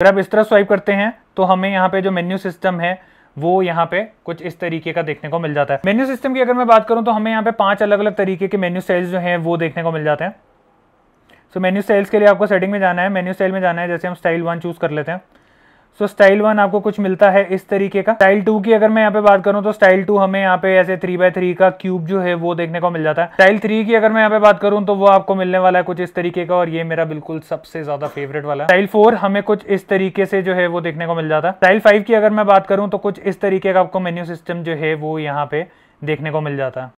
अगर आप इस तरह स्वाइप करते हैं तो हमें यहाँ पे जो मेन्यू सिस्टम है, वो यहाँ पे कुछ इस तरीके का देखने को मिल जाता है। मेन्यू सिस्टम की अगर मैं बात करूँ तो हमें यहाँ पे पाँच अलग अलग तरीके के मेन्यू सेल्स जो हैं, वो देखने को मिल जाते हैं। सो मेन्यू सेल्स के लिए आपको सेटिंग में जाना है मेन्यू सेल में जाना है, जैसे हम स्टाइल वन चूज़ कर लेते हैं। सो स्टाइल वन आपको कुछ मिलता है इस तरीके का। स्टाइल टू की अगर मैं यहाँ पे बात करूँ तो स्टाइल टू हमें यहाँ पे ऐसे थ्री बाय थ्री का क्यूब जो है, वो देखने को मिल जाता है। स्टाइल थ्री की अगर मैं यहाँ पे बात करूँ तो वो आपको मिलने वाला है कुछ इस तरीके का, और ये मेरा बिल्कुल सबसे ज़्यादा फेवरेट वाला स्टाइल फोर हमें कुछ इस तरीके से जो है, वो देखने को मिल जाता है। स्टाइल फाइव की अगर मैं बात करूँ तो कुछ इस तरीके का आपको मेन्यू सिस्टम जो है, वो यहाँ पे देखने को मिल जाता है।